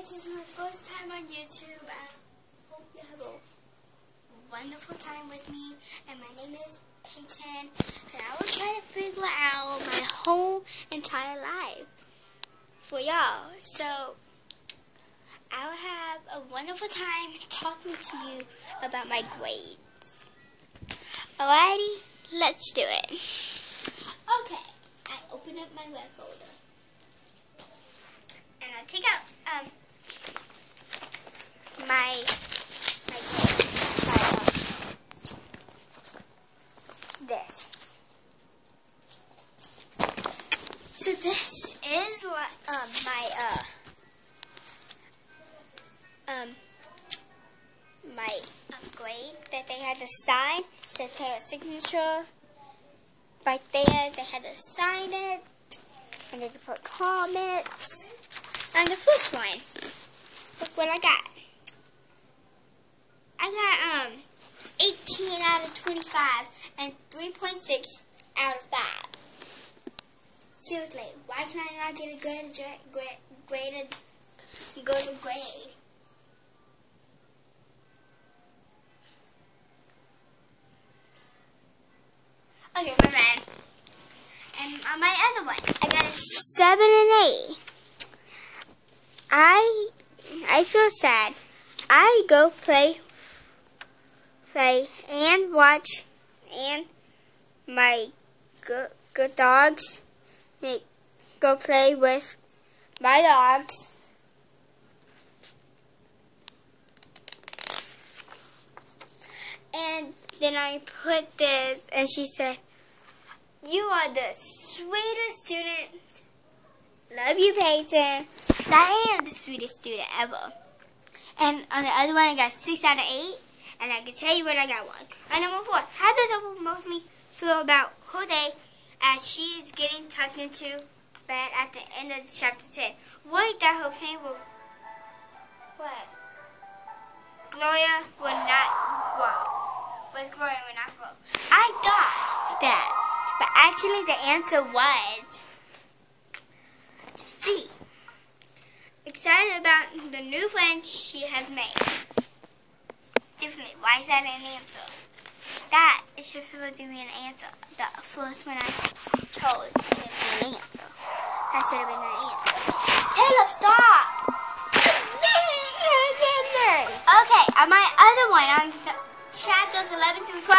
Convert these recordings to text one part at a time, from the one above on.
guys, this is my first time on YouTube. I hope you have a wonderful time with me. And my name is Peyton. And I will try to figure out my whole entire life for y'all. So, I'll have a wonderful time talking to you about my grades. Alrighty, let's do it. Okay, I open up my web folder and I take out um my my this. So this is um my uh um my um, grade that they had to sign. They had a signature right there. They had to sign it, and they could put comments. And the first one, look what I got. I got um 18 out of 25 and 3.6 out of 5. Seriously, why can I not get a good grade, good grade? Okay, my bad. And on my other one, I got a 7 and 8. I I feel sad. I go play play and watch and my good, dogs make go play with my dogs. And then I put this and she said, You are the sweetest student. Love you, Peyton. I am the sweetest student ever. And on the other one, I got 6 out of 8. And I can tell you what I got one. And number 4, how does Opal mostly feel about day as she is getting tucked into bed at the end of chapter 10? Worried that her pain will... What? Gloria will not grow. But Gloria will not grow. I thought that. But actually the answer was... C. Excited about the new friends she has made. Why is that an answer? That is supposed to be an answer. The first one I chose should be an answer. That should have been an answer. Caleb, stop! okay, on my other one, on chapters 11 through 12.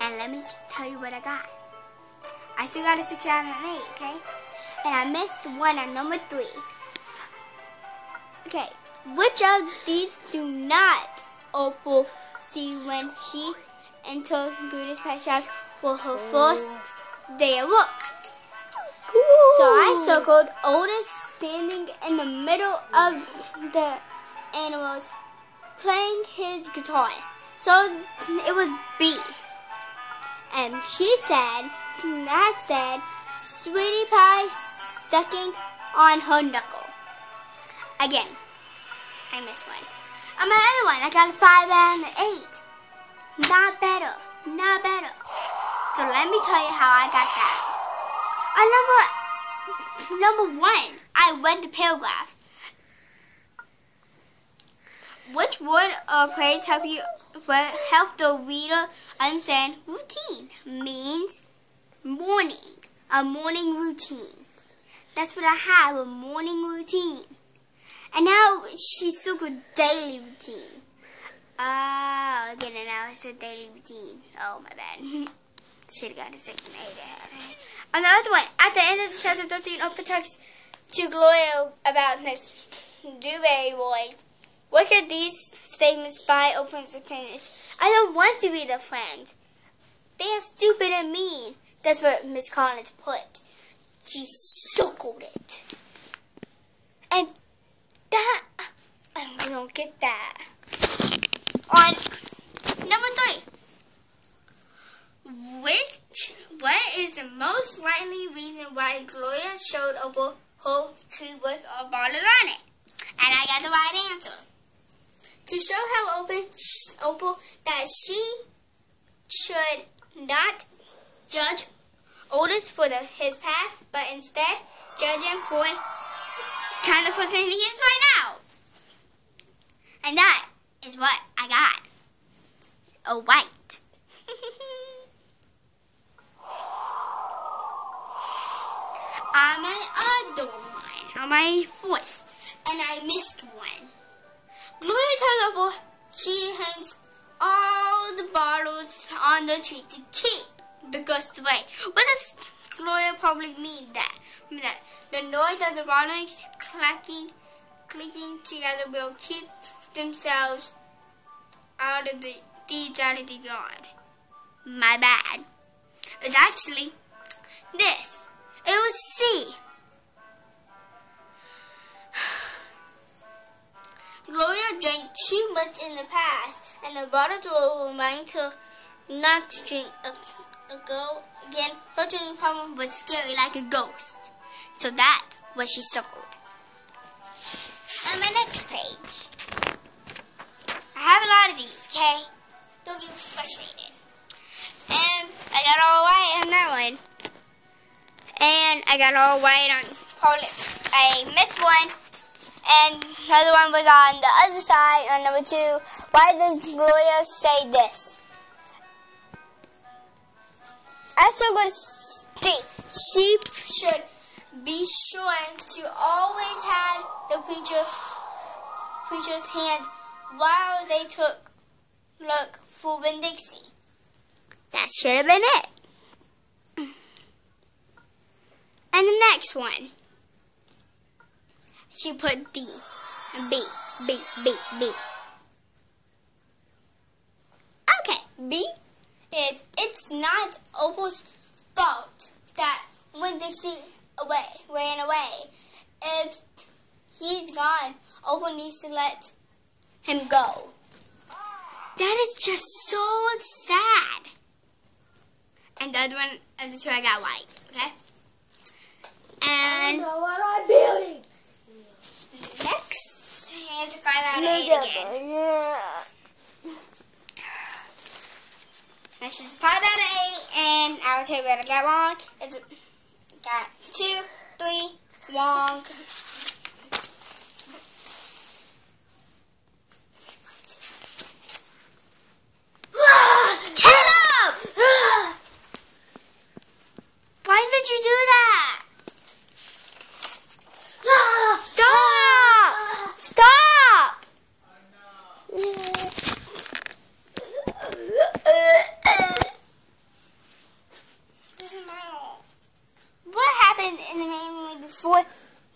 And let me tell you what I got. I still got a 6 out of an 8, okay? and I missed one at number three. Okay, which of these do not Opal see when she entered Goody's Pet Shop for her first day of work? Cool. So I circled Otis standing in the middle of the animals playing his guitar. So it was B. And she said, that said, Sweetie Pie sucking on her knuckle. Again, Missed one. On my other one, I got a 5 and an 8. Not better. Not better. So let me tell you how I got that. On number, number one, I read the paragraph. Which word or phrase help you help the reader understand routine means morning, a morning routine. That's what I have, a morning routine. And now she's so good daily routine. Ah, uh, again, and now it's a daily routine. Oh, my bad. Should have got a second A there. On the other one, at the end of chapter 13, Opal talks to Gloria about this Dewberry Boys. What are these statements by Opal's opinions? I don't want to be their friend. They are stupid and mean. That's what Miss Collins put. She circled it. And that, I'm gonna get that. On number three. Which, what is the most likely reason why Gloria showed Opal her two words of bottle on it? And I got the right answer. To show how open Opal that she should not judge Otis for the, his past, but instead judge him for kind of person he is right now. And that is what I got. A white. on my other one, on my fourth, and I missed one. Gloria her she hangs all the bottles on the tree to keep the ghost away. What does Gloria probably mean that? that the noise of the bottles clacking, clicking together will keep themselves out of the deeds out of the yard. My bad. It's actually this. It was C. Gloria drank too much in the past, and the bottles will remind her not to drink ago again. Her drinking problem was scary like a ghost. So that was she suffered. On my next page, I have a lot of these, okay? Don't get frustrated. And I got all white on that one. And I got all white on probably I missed one. And another one was on the other side on number two. Why does Gloria say this? I'm still going to state sheep should be shown to have the preacher preacher's hands while they took look for Winn-Dixie. That should have been it. And the next one, she put D, B, B, B, B. Okay, B is it's not Opal's fault that Winn-Dixie away ran away. If he's gone, Opal needs to let him go. That is just so sad. And the other one, and the two I got white, okay? And what I'm building. Next, a five out of eight again. Yeah. This is five out of eight, and I will tell you what I got wrong. It's got two, three, wrong. Caleb! Why did you do that? Stop! Stop! This is my home. What happened in the family before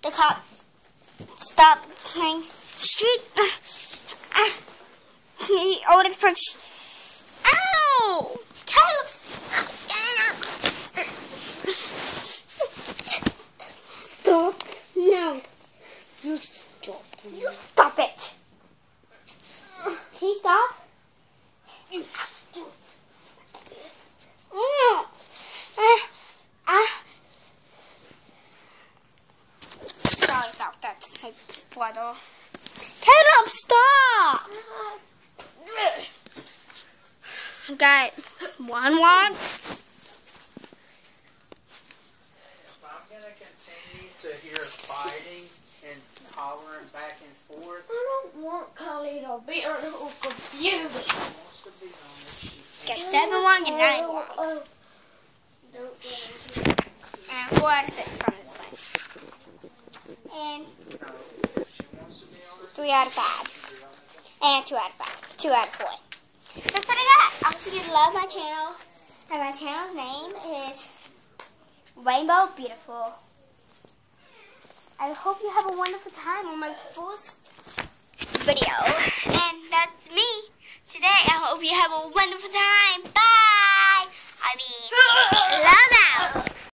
the cops stopped playing street? Uh, he Otis punch. Ow! Caleb! Stop now. You stop. You stop it! Can you stop? You Mm. Uh, uh. Sorry about that, my brother. Caleb, stop! Got one one. If I'm gonna continue to hear fighting and hollering back and forth, I don't want Collie to be a little confused. she wants to be on this sheet. Got seven one uh, and nine one. Oh, Don't get into it. And four out of six on this one. And No, if she wants to be on it, three out of five. she'll be on it. And two out of five. Two out of four. That's what I got. Also, if you love my channel, and my channel's name is Rainbow Beautiful. I hope you have a wonderful time on my first video. And that's me today. I hope you have a wonderful time. Bye. I mean, love that.